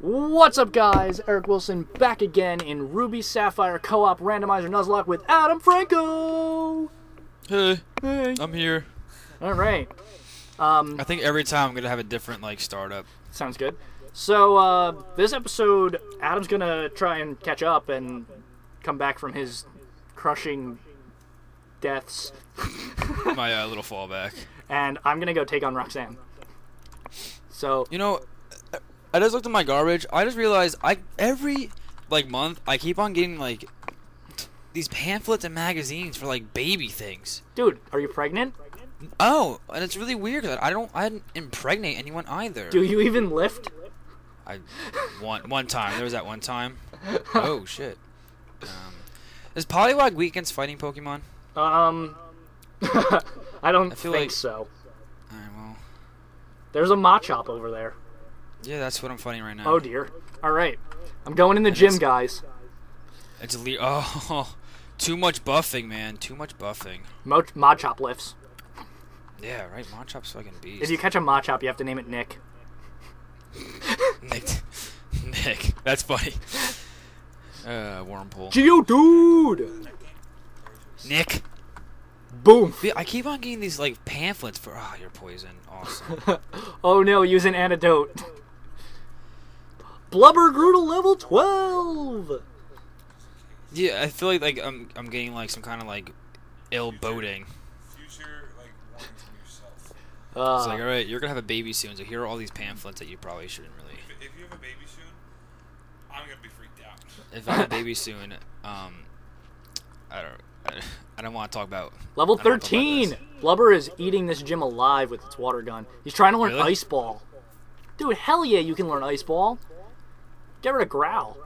What's up, guys? Eric Wilson back again in Ruby Sapphire Co-op Randomizer Nuzlocke with Adam Franco. Hey, Hey. I'm here. All right. Um, I think every time I'm gonna have a different like startup. sounds good. So uh, this episode, Adam's gonna try and catch up and come back from his crushing deaths, My uh, little fallback. and I'm gonna go take on Roxanne. So You know, I just looked at my garbage. I just realized I every like month I keep on getting like these pamphlets and magazines for like baby things. Dude, are you pregnant? Oh, and it's really weird that I don't I didn't impregnate anyone either. Do you even lift? I one one time there was that one time. Oh shit. Um, is Poliwag weak against fighting Pokemon? Um, I don't I feel think like- so. Alright, well, There's a Machop over there. Yeah, that's what I'm fighting right now. Oh dear. All right, I'm going in the gym, it's- guys. It's le- oh, too much buffing, man. Too much buffing. Mo- Machop lifts. Yeah, right. Machop's fucking beast. If you catch a Machop, you have to name it Nick. Nick, Nick, that's funny. Uh, Wormpool. Geodude! Nick. Boom! I keep on getting these like pamphlets for. Oh, you're poison. Awesome. Oh no, use an antidote. Blubber grew to level 12! yeah, I feel like like I'm I'm getting like some kind of like ill boding. future like warnings from yourself. Uh, It's like, all right, you're gonna have a baby soon, so here are all these pamphlets that you probably shouldn't really. If, if you have a baby soon, I'm gonna be freaked out. If I have a baby soon, um, I don't. I, I don't want to talk about level I don't wanna talk about 13! Blubber is eating this gym alive with its water gun. He's trying to learn Really? Ice Ball. Dude, hell yeah, you can learn Ice Ball. Get rid of Growl.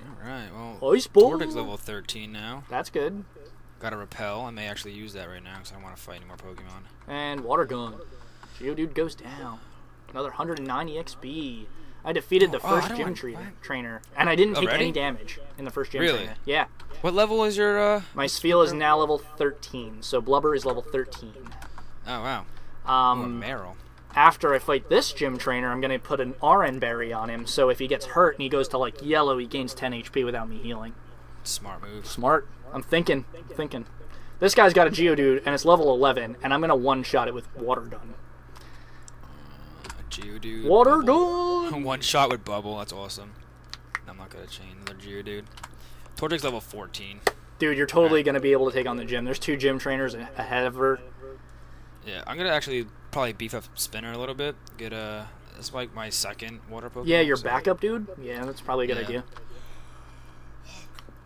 All right, well, Ice Ball! Torchic's level 13 now. That's good. Got a repel. I may actually use that right now because I don't want to fight any more Pokemon. And water gun. Geodude goes down. Another 190 XP. I defeated the Oh, first don't gym want- tra- trainer, and I didn't take Already? any damage in the first gym Really? trainer. Yeah. What level is your? uh... My Spheal is now level 13, so Blubber is level 13. Oh wow. Um, oh, Meryl. After I fight this gym trainer, I'm gonna put an Oran berry on him, so if he gets hurt and he goes to like yellow, he gains 10 HP without me healing. Smart move. Smart. I'm thinking. Thinking. This guy's got a Geodude, and it's level 11, and I'm gonna one-shot it with Water Gun. Uh, a Geodude. Water. Gun! One shot with Bubble. That's awesome. I'm not gonna chain another Geodude. Torchic's level 14. Dude, you're totally gonna be able to take on the gym. There's two gym trainers ahead of her. Yeah, I'm gonna actually probably beef up Spinner a little bit. Get a. It's like my second water Pokemon. Yeah, your so- idea. dude. Yeah, that's probably a good Yeah. idea.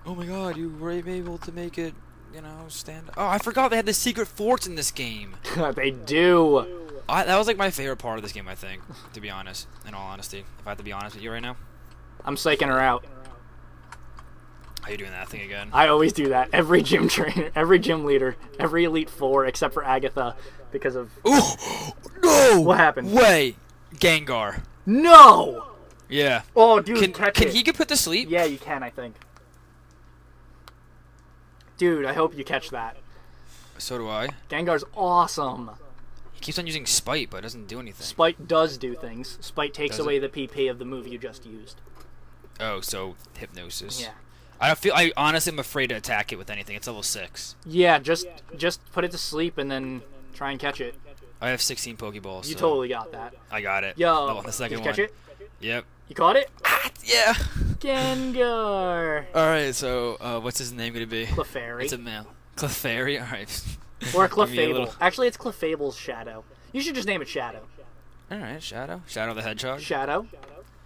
Oh my god, you were able to make it. You know, stand. Oh, I forgot they had the secret forts in this game. they do. I, that was like my favorite part of this game, I think. To be honest, in all honesty, if I have to be honest with you right now. I'm psyching her out. How you doing that thing again? I always do that. Every gym trainer, every gym leader, every Elite Four, except for Agatha, because of Ooh, no! What happened? Way, Gengar. no. Yeah. Oh, dude, Can catch can it. he get put to sleep? Yeah, you can. I think. Dude, I hope you catch that. So do I. Gengar's awesome. He keeps on using Spite, but it doesn't do anything. Spite does do things. Spite takes Does away it? the PP of the move you just used. oh, so hypnosis. Yeah. I don't feel. I honestly am afraid to attack it with anything. It's level six. Yeah, just just put it to sleep and then try and catch it. I have 16 Pokeballs. You so totally got that. I got it. Yo, Oh, the second did you catch one. it? Yep. You caught it? Yeah. Gengar. All right. So, uh, what's his name gonna be? Clefairy. It's a male. Clefairy. All right. or Give me a Clefable. little- Actually, it's Clefable's Shadow. You should just name it Shadow. All right. Shadow. Shadow the Hedgehog. Shadow.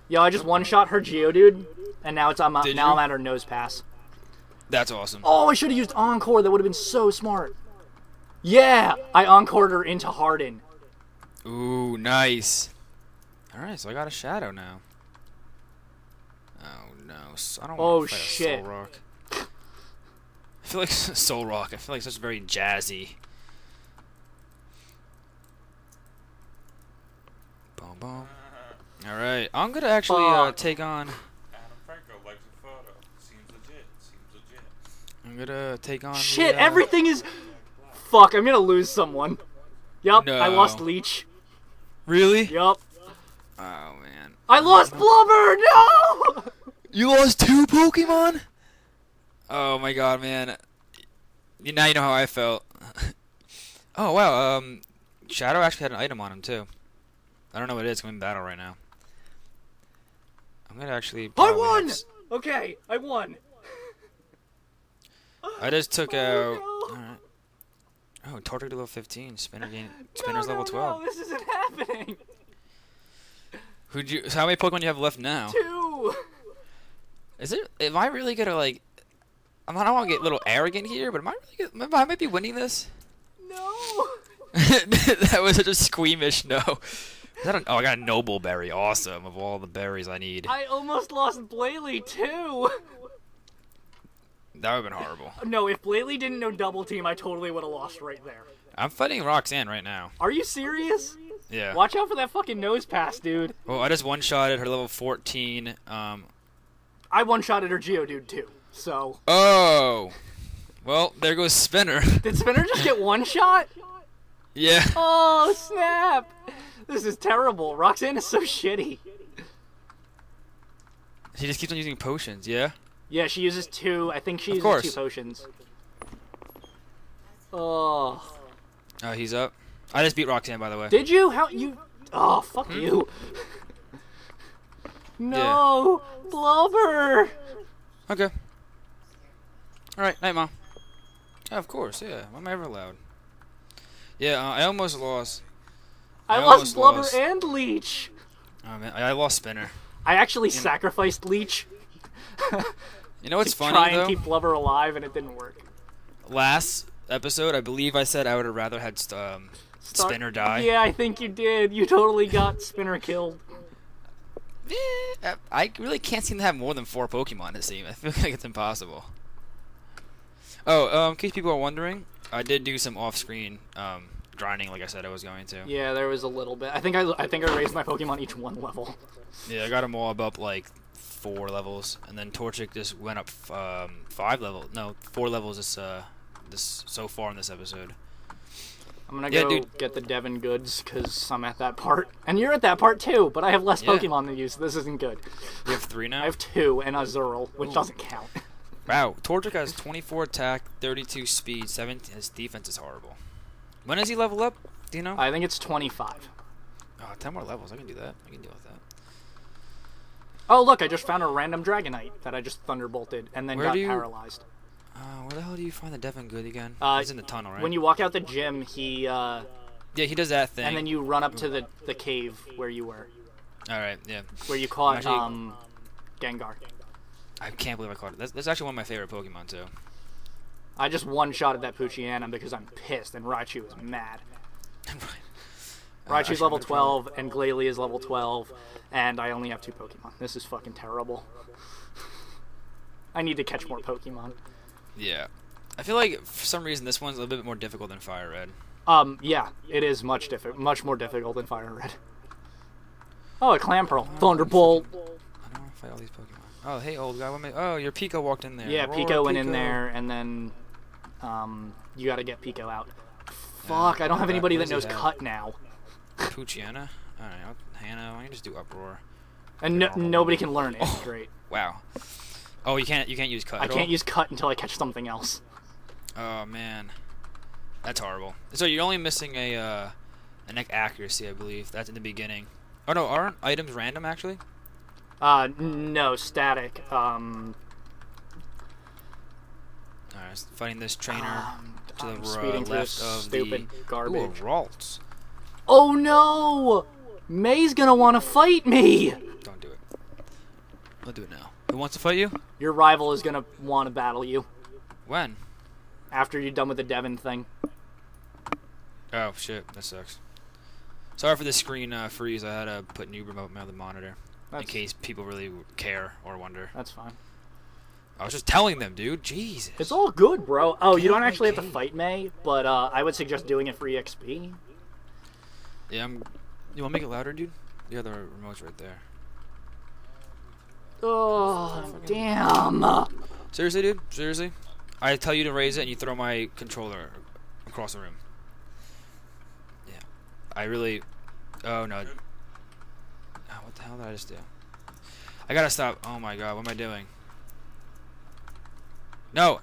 Yo, I just one-shot her Geodude, and now it's on my, Did now you? I'm at her Nosepass. That's awesome. Oh, I should have used Encore. That would have been so smart. Yeah, I encored her into Harden. Ooh, nice. All right. So I got a Shadow now. Oh no. I don't Oh, want to fight shit. Solrock. I feel like Solrock. I feel like such very jazzy. Boom, boom. All right. I'm gonna actually uh, take on. Adam Franco likes a photo. Seems legit. Seems legit. I'm gonna take on. the, Shit, uh, everything is. Fuck, I'm gonna lose someone. Yup, I lost Leech. Really? Yup. Oh man. I lost Blubber! No! You lost two Pokemon? Oh my god, man. You- Now you know how I felt. oh wow, um, Shadow actually had an item on him too. I don't know what it is. I'm in battle right now. I'm gonna actually. I won! have Okay, I won. I just took Oh, out. no. Oh, Torchic level 15. Spinner gain. Spinner's no, level 12. No, this isn't happening. Who'd you? So how many Pokemon do you have left now? Two. Is it? Am I really gonna like? I'm not, I don't want to get a little arrogant here, but am I really? Gonna, I might be winning this. No. that was such a squeamish no. A, oh, I got a noble berry. Awesome. Of all the berries I need, I almost lost Blaley too. that would have been horrible. No, if Blaley didn't know double team, I totally would have lost right there. I'm fighting Roxanne right now. Are you serious? Yeah. Watch out for that fucking Nosepass, dude. Well, I just one shot at her level 14. Um. I one shot at her Geodude too. So Oh. Well, there goes Spinner. did Spinner just get one shot? yeah. Oh snap! This is terrible. Roxanne is so shitty. She just keeps on using potions. Yeah. Yeah, she uses two. I think she Of uses course. two potions. Oh, Oh, he's up. I just beat Roxanne, by the way. did you? How you? Oh, fuck Hmm? you. no, Blubber. Okay. All right, night, mom. Yeah, of course. Yeah, why am I ever allowed? Yeah, uh, I almost lost. I, I lost Blubber lost. and Leech. Oh man, I lost Spinner. I actually sacrificed Leech You know what's to funny try though? and keep Blubber alive, and it didn't work. Last episode, I believe I said I would have rather had um, Star- Spinner die. Yeah, I think you did. You totally got Spinner killed. I really can't seem to have more than four Pokemon to team. I feel like it's impossible. Oh, um, in case people are wondering, I did do some off-screen um, grinding, like I said I was going to. Yeah, there was a little bit. I think I, I think I raised my Pokemon each one level. Yeah, I got them all up like four levels, and then Torchic just went up um, five level. No, four levels this uh this so far in this episode. I'm gonna Yeah, go dude. get the Devon goods because I'm at that part, and you're at that part too. But I have less Yeah. Pokemon than you, so this isn't good. You have three now. I have two and Azurill, which doesn't count. Wow, Torchic has 24 attack, 32 speed, 7. His defense is horrible. When does he level up? Do you know? I think it's 25. oh, 10 more levels. I can do that. I can deal with that. Oh look, I just found a random Dragonite that I just thunderbolted and then Where got you- paralyzed. Uh, where the hell do you find the Devon Good again? Uh, He's in the tunnel, right? When you walk out the gym, he uh, yeah, he does that thing. and then you run up to the the cave where you were, All right, yeah. where you caught Actually- um, Gengar. I can't believe I caught it. That's, that's actually one of my favorite Pokemon too. I just one shot at that Poochyena because I'm pissed, and Raichu is mad. Uh, Raichu's actually, level my problem- 12, and Glalie is level 12, and I only have two Pokemon. This is fucking terrible. I need to catch more Pokemon. Yeah. I feel like for some reason this one's a little bit more difficult than Fire Red. Um, yeah, it is much diffi- much more difficult than Fire Red. Oh, a Clamperl. Thunderbolt. I don't want to fight all these Pokemon. Oh, hey, old guy. What Oh, your Peeko walked in there. Yeah, Roar, Peeko went in there, and then um, you got to get Peeko out. Fuck, I don't have anybody that knows have? Cut now. Poochyena? Alright, I'll- Hannah. Why don't you just do Uproar? And no, nobody can learn it. It's great. Wow. Oh, you can't you can't use Cut I at can't all? use Cut until I catch something else. Oh man, that's horrible. So you're only missing a uh, a neck accuracy, I believe. That's in the beginning. Oh no, aren't items random actually? Uh, no, static. Um, Alright, s- fighting this trainer um, to the I'm r- speeding left of stupid the garbage. Ooh, Ralts. Oh no! May's gonna want to fight me. Don't do it. I'll do it now. Who wants to fight you? Your rival is gonna want to battle you When? after you're done with the Devon thing. Oh shit, that sucks. Sorry for the screen uh, freeze. I had to put new remote my the monitor in case people really care or wonder. that's fine. I was just telling them, dude. Jesus. It's all good, bro. Oh, you don't actually have to fight May, but uh, I would suggest doing it for EXP. Yeah, I'm. You want to make it louder, dude? The other remote's right there. Oh, damn. Seriously, dude? Seriously? I tell you to raise it and you throw my controller across the room. Yeah. I really. Oh no. Oh, what the hell did I just do? I gotta stop. Oh my god, what am I doing? No!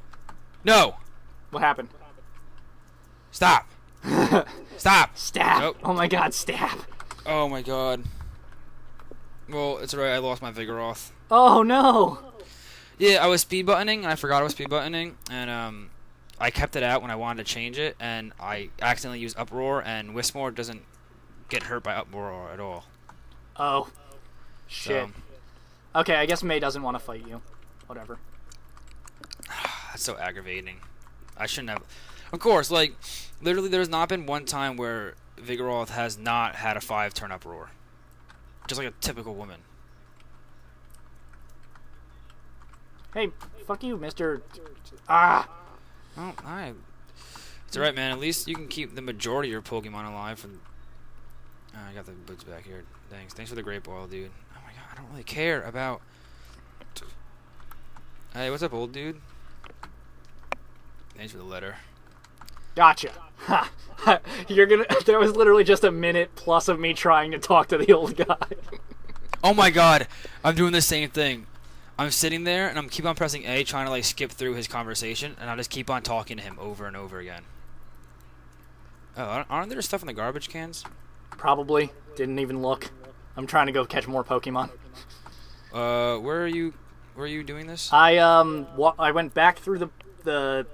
No! What happened? Stop! Stop! Stab! Nope. Oh my god, stab! Oh my god. Well, it's alright, I lost my Vigoroth. Oh no! Yeah, I was speed buttoning and I forgot I was speed buttoning and um I kept it out when I wanted to change it and I accidentally used uproar and Whismur doesn't get hurt by uproar at all. Oh. Shit. So Okay, I guess May doesn't want to fight you. Whatever. That's so aggravating. I shouldn't have Of course, like literally there's not been one time where Vigoroth has not had a five turn uproar. Just like a typical woman. Hey, fuck you, Mister. Ah. Well, I. It's alright, man. At least you can keep the majority of your Pokemon alive. From Ah, I got the boots back here. Thanks. Thanks for the great ball, dude. Oh my god, I don't really care about. Hey, what's up, old dude? Thanks for the letter. Gotcha. Ha. You're gonna. There was literally just a minute plus of me trying to talk to the old guy. Oh my god, I'm doing the same thing. I'm sitting there and I'm keep on pressing A, trying to like skip through his conversation, and I just keep on talking to him over and over again. Oh, aren't- aren't there stuff in the garbage cans? Probably didn't even look. I'm trying to go catch more Pokemon. Uh, where are you? Where are you doing this? I um, wa- I went back through the the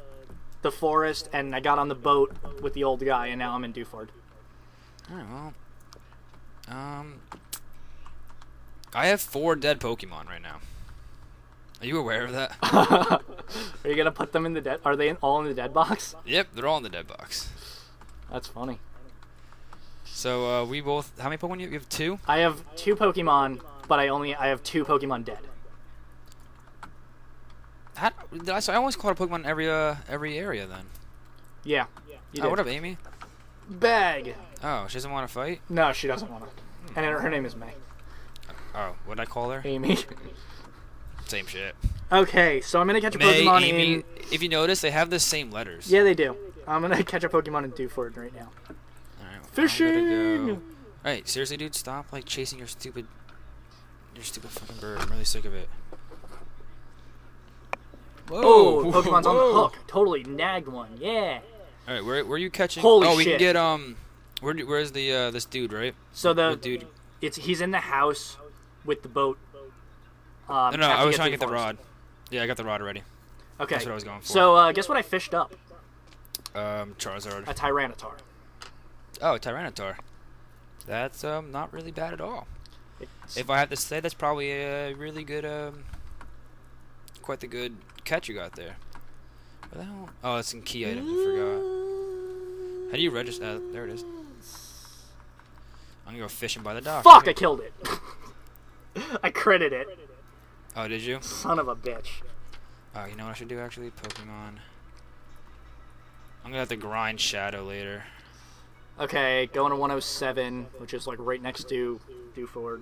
the forest and I got on the boat with the old guy, and now I'm in Dewford. Alright, well. Um. I have four dead Pokemon right now. Are you aware of that? Are you gonna put them in the dead? Are they in, all in the dead box? yep, they're all in the dead box. That's funny. So, uh, we both. How many Pokemon you have? You have two? I have two Pokemon, but I only I have two Pokemon dead. How, did I, so I almost caught a Pokemon in every, uh, every area then. Yeah. You Oh, did. what up, Amy? Bag. Oh, she doesn't want to fight? No, she doesn't want to. And her her name is May. Oh, what'd I call her? Amy. Same shit. Okay, so I'm gonna catch a May, Pokemon Amy. in. If you notice, they have the same letters. Yeah, they do. I'm gonna catch a Pokemon in Dewford right now. Alright, well, Fishing! I'm go- Hey, seriously, dude, stop like chasing your stupid, your stupid fucking bird. I'm really sick of it. Whoa! Oh, Pokemon's on the hook. Totally nagged one. Yeah. All right, where where are you catching? Holy oh, we can get um, where where's the uh this dude right? So the What dude? it's he's in the house with the boat. Um, No, no, I was trying to through get the rod. Yeah, I got the rod already. Okay. That's what I was going for. So uh, guess what I fished up? Um, Charizard. A Tyranitar. Oh, Tyranitar. That's um not really bad at all. It's- If I have to say, that's probably a really good um, quite the good catch you got there. Where the hell? Oh, it's in key item. I forgot. How do you register? Uh, there it is. I'm gonna go fishing by the dock. Fuck! I killed it. I critted it. Oh, did you? Son of a bitch. Oh, you know what I should do actually? Pokemon. I'm gonna have to grind Shadow later. Okay, going to 107, which is like right next to Dewford.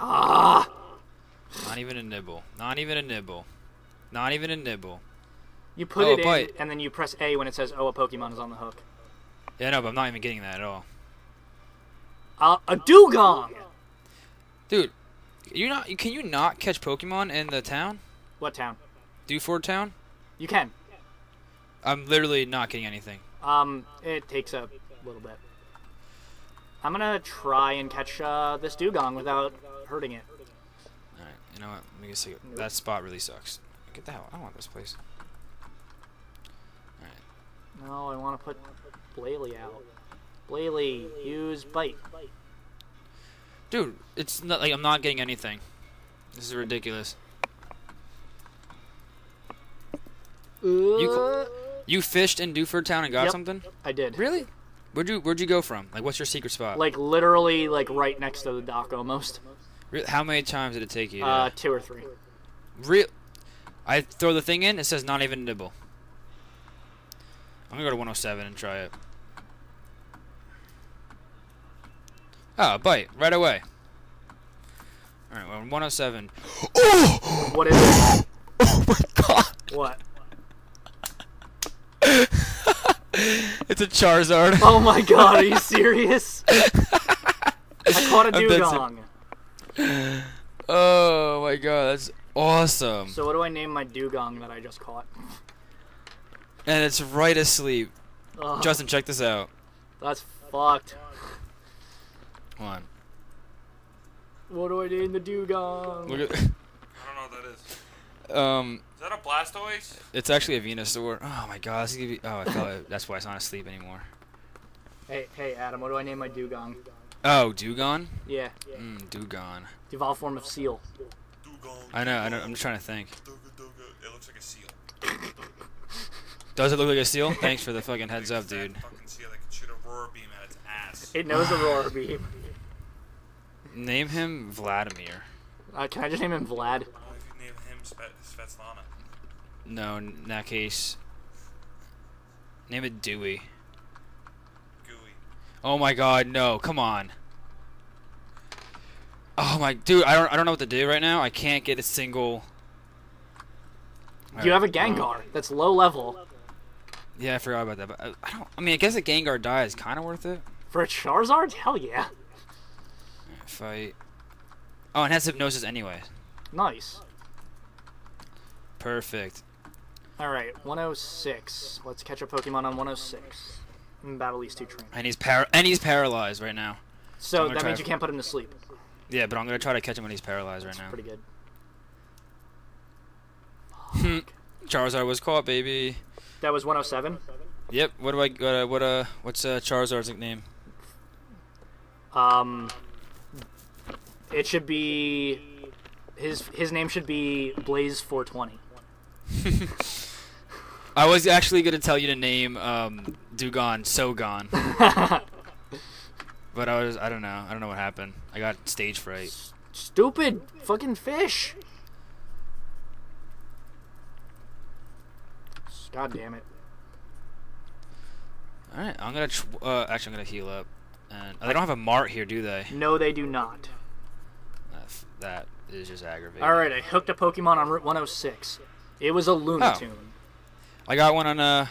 Ah! Not even a nibble. Not even a nibble. Not even a nibble. You put Oh, it in, and then you press A when it says, "Oh, a Pokemon is on the hook." Yeah, no, but I'm not even getting that at all. Uh, a Dewgong. Dude, you not? Can you not catch Pokemon in the town? What town? Dewford Town? You can. I'm literally not getting anything. Um, it takes a little bit. I'm gonna try and catch uh, this Dewgong without hurting it. You know what? Let me just see. That spot really sucks. Get the hell. I don't want this place. Alright. No, I want to put Blaley out. Blaley, use bite. Dude, it's not like I'm not getting anything. This is ridiculous. Uh, You fished in Dewford Town and got Yep. something? I did. Really? Where'd you Where'd you go from? Like, what's your secret spot? Like literally, like right next to the dock, almost. Re- How many times did it take you? To, Uh, two or three. Real. I throw the thing in. It says not even nibble. I'm gonna go to 107 and try it. Oh, a bite right away. All right, well, 107. Oh! What is it? Oh my god! What? It's a Charizard. Oh my god, are you serious? I caught a I'm dead Dewgong. Oh my god, that's awesome. So what do I name my Dewgong that I just caught? And it's right asleep. Ugh, Justin, check this out. that's fucked. Come on. What do I name the Dewgong? Look at. I don't know what that is. Um, Is that a Blastoise? it's actually a Venusaur. Oh my god, this is gonna be. Oh, I felt that's why it's not asleep anymore. Hey, hey, Adam, what do I name my Dewgong? Oh, Dugon. Yeah, Mm, Dugon. the evolved form of Seel. I know. I know. I'm just trying to think. It looks like a seal. Does it look like a seal? Thanks for the fucking heads up, dude. Fucking seal that can shoot a roar beam at its ass. It knows Aurora Beam. Name him Vladimir. Uh, can I just name him Vlad? What if you name him Svetlana? No, in that case. Name it Dewey. Oh my god, no, come on. Oh my dude, I don't I don't know what to do right now. I can't get a single You have a Gengar that's low level. Yeah, I forgot about that, but I, I don't I mean I guess a Gengar die is kinda worth it. For a Charizard? Hell yeah. Fight. Oh, and it has hypnosis anyway. Nice. Perfect. Alright, 106. Let's catch a Pokemon on 106. And battle these two. And he's par and he's paralyzed right now. So gonna that means you can't put him to sleep. Yeah, but I'm gonna try to catch him when he's paralyzed right That's now. pretty good. Charizard was caught, baby. That was 107. Yep. What do I got? Uh, what uh? What's uh Charizard's nickname? Um, it should be his his name should be Blaze 420. I was actually gonna tell you to name um Dugon Sogon, but I was I don't know I don't know what happened. I got stage fright. Stupid fucking fish. God damn it. All right, I'm gonna tr- uh, actually I'm gonna heal up, and oh, they don't have a Mart here, do they? No, they do not. Uh, f- that is just aggravating. All right, I hooked a Pokemon on Route 106. It was a Lunatune. I got one on uh.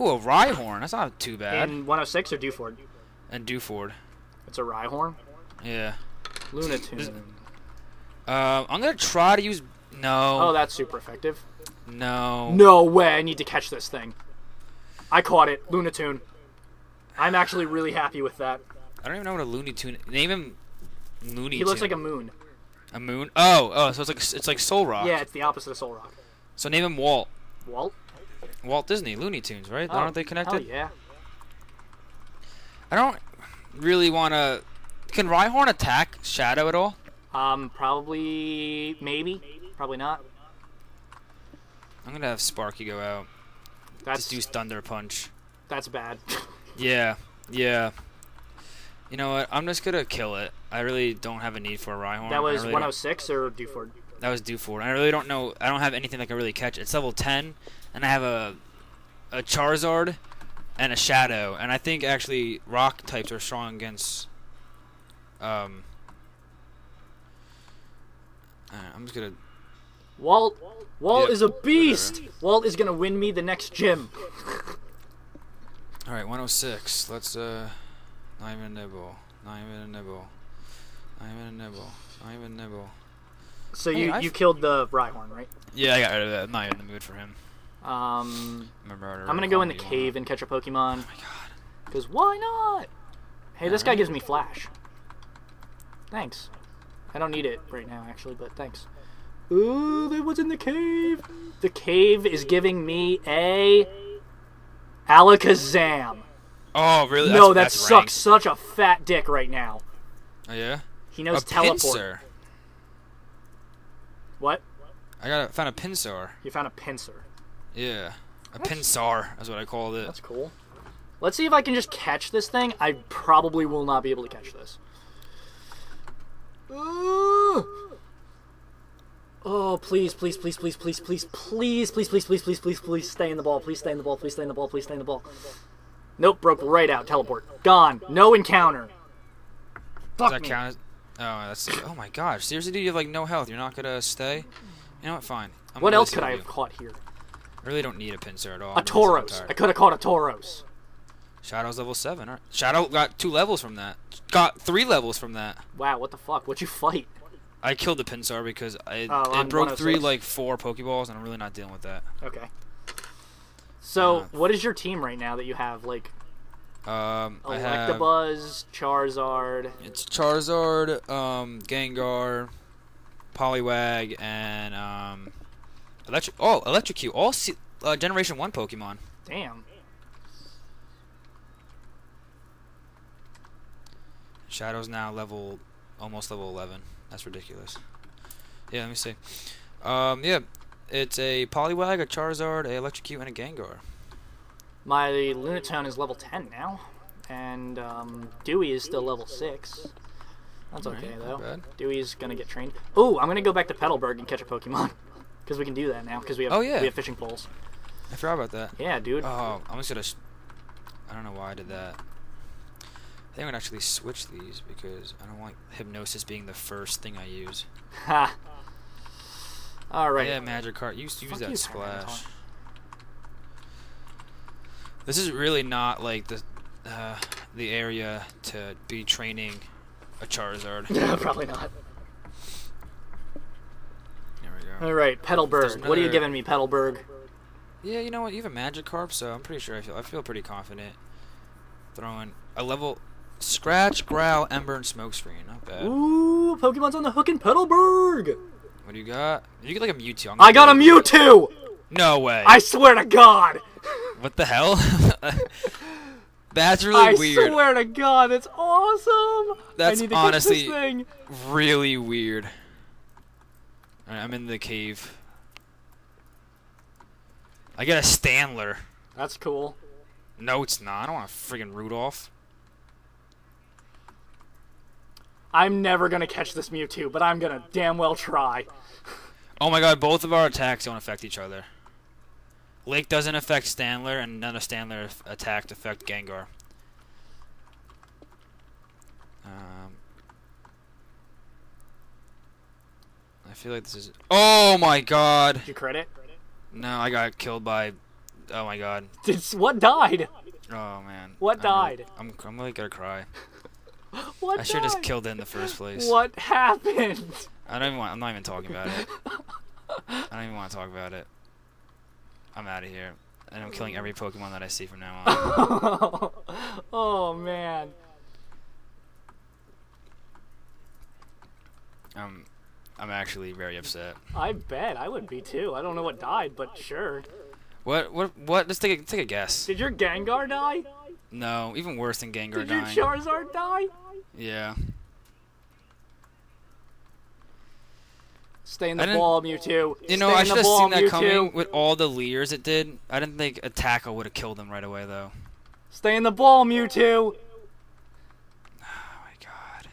Ooh, a Rhyhorn. That's not too bad. In 106 or Dewford? and Dewford. It's a Rhyhorn. Yeah. Lunatune. Um, I'm gonna try to use. No. Oh, that's super effective. no. No way, I need to catch this thing. I caught it. Lunatune. I'm actually really happy with that. I don't even know what a Looney Tune. Name him. Looney. He looks Tune. like a moon. a moon. Oh, oh, so it's like it's like Solrock. Yeah, it's the opposite of Solrock. So name him Walt. Walt? Walt Disney, Looney Tunes, right? Oh, Aren't they connected? Hell yeah. I don't really want to. Can Rhyhorn attack Shadow at all? Um, probably, maybe, probably not. I'm gonna have Sparky go out. That's Just use Thunder Punch. that's bad. Yeah, yeah. You know what? I'm just gonna kill it. I really don't have a need for a Rhyhorn. that I was really 106 or Dewford. That was due for. I really don't know. I don't have anything that can really catch it. It's level 10, and I have a a Charizard and a Shadow, and I think actually Rock types are strong against. Um. I'm just gonna. Walt, Walt Yeah, is a beast. Walt is gonna win me the next gym. All right, 106. Let's uh, not even a nibble. Not even a nibble. Not even a nibble. Not even a nibble. So Hey, you I've- you killed the Rhyhorn, right? Yeah, I got rid of that. I'm not even in the mood for him. Um, I'm gonna go in the cave and catch a Pokemon. Oh my god. Cause why not? Hey, this guy gives me Flash. Thanks. I don't need it right now, actually, but thanks. Ooh, that was in the cave. The cave is giving me a Alakazam. Oh, really? no, that that's, sucks ranked. such a fat dick right now. Oh yeah. He knows a teleport. Pinsir. What? I got a, found a Pinsir. You found a pincer. Yeah. A That's- Pinsar. That's what I called it. That's cool. Let's see if I can just catch this thing. I probably will not be able to catch this. Ooh. Oh, please, please, please, please, please, please, please, please, please, please, please, please, please, stay in the ball. Please stay in the ball. Please stay in the ball. Please stay in the ball. Nope, broke right out. Teleport. Gone. No encounter. Does Fuck that me. count as? Oh, that's. Oh my gosh. Seriously, dude, you have like no health. You're not gonna stay. You know what? Fine. I'm What else could I you. have caught here? I really don't need a Pinsir at all. A I'm really sick and Tauros. I could have caught a Tauros. Shadow's level seven. Alright. Shadow got two levels from that. Got three levels from that. Wow, what the fuck? What'd you fight? I killed the Pinsar because I, Oh, it broke three like four Pokeballs, and I'm really not dealing with that. Okay. So, Uh, what is your team right now that you have? Like Um, I have Electabuzz, Charizard. it's Charizard, um, Gengar, Poliwag, and um, Electric. Oh, Electrocute. All se- uh, Generation One Pokemon. Damn. Shadow's now level, almost level 11. That's ridiculous. Yeah, let me see. Um, yeah, it's a Poliwag, a Charizard, a Electrocute, and a Gengar. My Lunatone is level 10 now, and um, Dewey is still level 6. That's okay, Alright, though. Dewey's gonna get trained. Oh, I'm gonna go back to Petalburg and catch a Pokemon. Because we can do that now, because we have Oh, yeah. we have fishing poles. I forgot about that. Yeah, dude. Oh, I'm just gonna. I don't know why I did that. I think I'm gonna actually switch these because I don't want hypnosis being the first thing I use. Ha. Alright. Yeah, Magikarp. Use use Fuck that you, splash. This is really not like the uh, the area to be training a Charizard. Yeah, probably not. There. Alright, Petalburg. What are you giving me, Petalburg? Yeah, you know what? You have a Magikarp, so I'm pretty sure I feel I feel pretty confident throwing a level Scratch, Growl, Ember, and Smokescreen. Not bad. Ooh, Pokemon's on the hook in Petalburg! What do you got? You get like a Mewtwo. I got a Mewtwo! No way. I swear to God! What the hell? That's really I weird. I swear to God, that's awesome! That's I need to honestly- catch this thing. Really weird. Alright, I'm in the cave. I get a Stantler. That's cool. No, it's not. I don't want a friggin' Rudolph. I'm never gonna catch this Mewtwo, but I'm gonna damn well try. Oh my god, both of our attacks don't affect each other. Lake doesn't affect Stantler, and none of Stantler f- attack affect Gengar. Um, feel like this is. Oh my god! Did you credit? No, I got killed by. Oh my god. Did what died? Oh man. What I'm really- died? I'm, I'm really gonna cry. What I should have just killed it in the first place. What happened? I don't even want. I'm not even talking about it. I don't even want to talk about it. I'm out of here, and I'm killing every Pokemon that I see from now on. oh man. I'm, I'm actually very upset. I bet I would be too. I don't know what died, but sure. What? What? What? Let's take a take a guess. Did your Gengar die? No, even worse than Gengar Did your dying. Charizard die? yeah. Stay in the ball, Mewtwo. You know, Stay I should have seen that Mewtwo. coming with all the leers it did. I didn't think a tackle would have killed him right away, though. Stay in the ball, Mewtwo. Oh my god.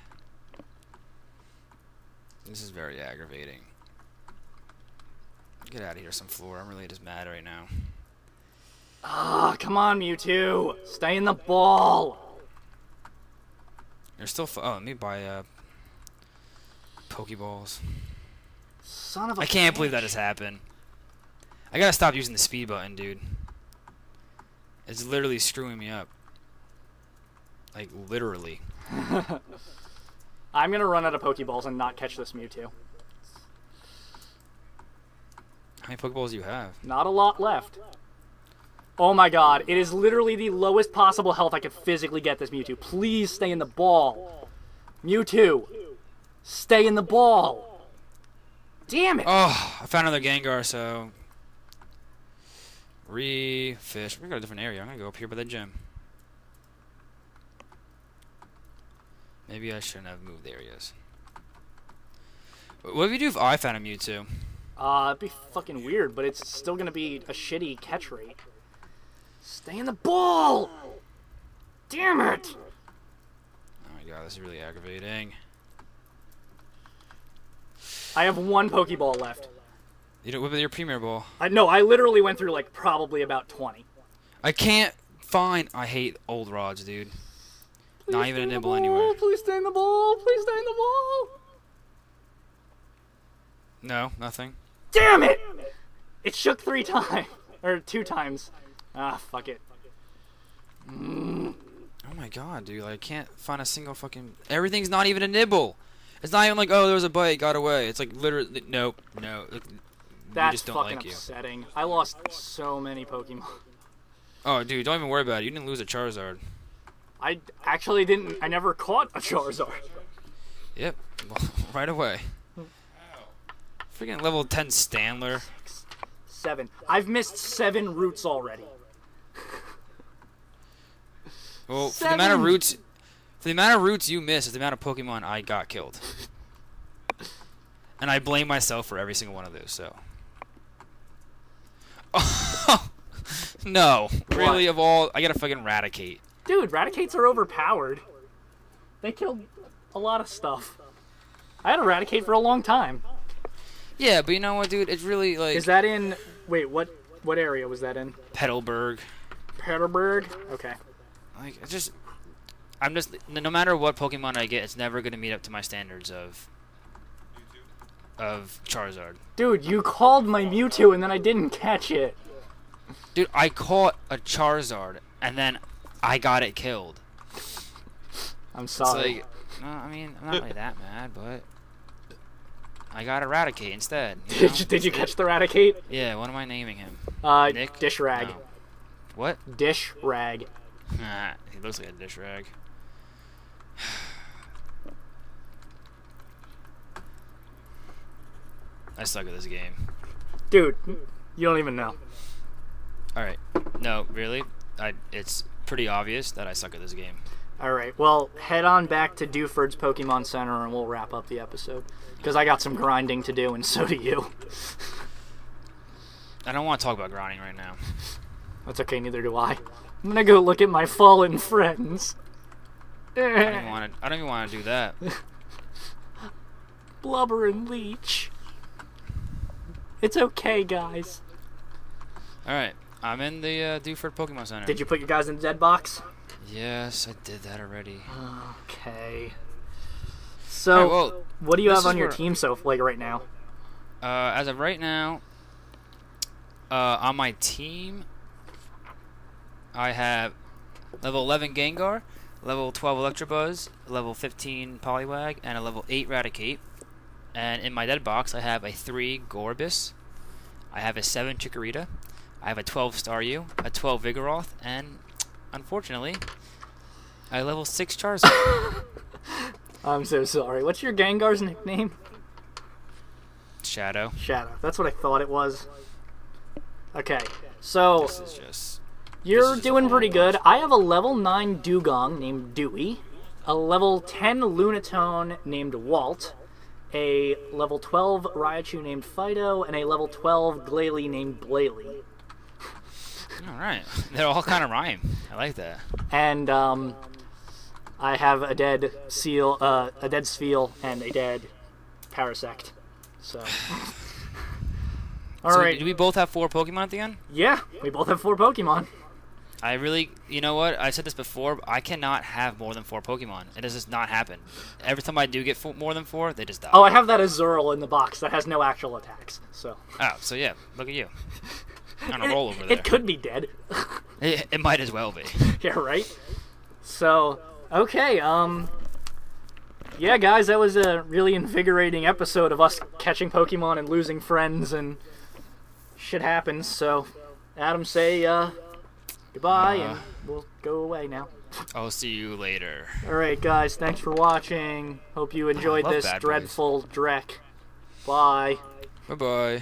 This is very aggravating. Get out of here, some floor. I'm really just mad right now. Ah, come on, Mewtwo. Stay in the ball. You're still. F- oh, let me buy uh, Pokeballs. Son of a I can't believe that bitch. has happened. I gotta stop using the speed button, dude. It's literally screwing me up. Like literally. I'm gonna run out of Pokeballs and not catch this Mewtwo. How many Pokeballs do you have? Not a lot left. Oh my god, it is literally the lowest possible health I could physically get this Mewtwo. Please stay in the ball. Mewtwo, stay in the ball. Damn it. Oh, I found another Gengar, so. Re-fish. We're going to a different area. I'm gonna go up here by the gym. Maybe I shouldn't have moved areas. What would you do if I found a Mewtwo? Uh, it'd be fucking weird, but it's still gonna be a shitty catch rate. Stay in the ball! Damn it! Oh my god, this is really aggravating. I have one Pokeball left. You know, what with your Premier Ball? I no, I literally went through like probably about 20. I can't find. I hate old rods, dude. Please Not even a nibble anywhere. Please stay in the ball. Please stay in the ball. No, nothing. Damn it! It shook three times or two times. Ah, fuck it. Mm. my god, dude! Like, I can't find a single fucking. Everything's not even a nibble. It's not even like, oh, there was a bite, got away. It's like literally, nope, no. Like, That's just don't fucking like you. upsetting. I lost so many Pokemon. Oh, dude, don't even worry about it. You didn't lose a Charizard. I actually didn't. I never caught a Charizard. Yep, right away. Freaking level 10 Stantler. Seven. I've missed seven routes already. Well, for the amount of Seven. roots, for the amount of roots you miss, is the amount of Pokemon I got killed. and I blame myself for every single one of those. So. no, really, of all, I gotta fucking eradicate. Dude, Raticates are overpowered. They killed a lot of stuff. I had Eradicate for a long time. Yeah, but you know what, dude? It's really like Is that in? Wait, what? What area was that in? Petalburg. Peterburg. Okay. Like, it's just, I'm just, no matter what Pokemon I get, it's never gonna meet up to my standards of, of Charizard. Dude, you called my Mewtwo and then I didn't catch it. Dude, I caught a Charizard and then I got it killed. I'm It's sorry. like, no, I mean, I'm not really that mad, but I got Eradicate instead. You know? did you did you catch the Eradicate? Yeah, what am I naming him? Uh, Nick? dish rag. No. What? Dish rag. Ah, he looks like a dish rag. I suck at this game. Dude, you don't even know. All right. No, really. I. It's pretty obvious that I suck at this game. All right. Well, head on back to Dewford's Pokemon Center and we'll wrap up the episode because I got some grinding to do and so do you. I don't want to talk about grinding right now. That's okay. Neither do I. I'm gonna go look at my fallen friends. I don't even want to. I don't even want to do that. Blubber and Leech. It's okay, guys. All right. I'm in the uh, Dewford Pokemon Center. Did you put your guys in the dead box? Yes, I did that already. Okay. So, Alright, well, what do you have on your team so like right now? Uh, as of right now, uh, on my team, I have level 11 Gengar, level 12 Electabuzz, level 15 Poliwag, and a level 8 Raticate. And in my dead box, I have a 3 Gorbis, I have a 7 Chikorita, I have a 12 Staryu, a 12 Vigoroth, and unfortunately, a level 6 Charizard. I'm so sorry. What's your Gengar's nickname? Shadow. Shadow. That's what I thought it was. Okay. So, This is just. You're is doing pretty I good. I have a level 9 Dewgong named Dewey, a level 10 Lunatone named Walt, a level 12 Raichu named Fido, and a level 12 Glalie named Blaley. All right. they're all kind of rhyme. I like that. And um, I have a dead seal, uh, a dead Spheal, and a dead Parasect. So. All so right. do we both have four Pokemon at the end? Yeah, we both have four Pokemon. I really, you know what? I said this before. I cannot have more than four Pokemon. It does just not happen. Every time I do get four, more than four, they just die. Oh, I have that Azurill in the box that has no actual attacks. So. Oh, so yeah, look at you. On a roll over there. It could be dead. It, it might as well be. yeah, right. So, okay, um, yeah, guys, that was a really invigorating episode of us catching Pokemon and losing friends and shit happens. So, Adam, say uh, goodbye, and Uh. we'll go away now. I'll see you later. All right, guys, thanks for watching. Hope you enjoyed this dreadful Drek. Bye. Bye bye.